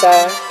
sir.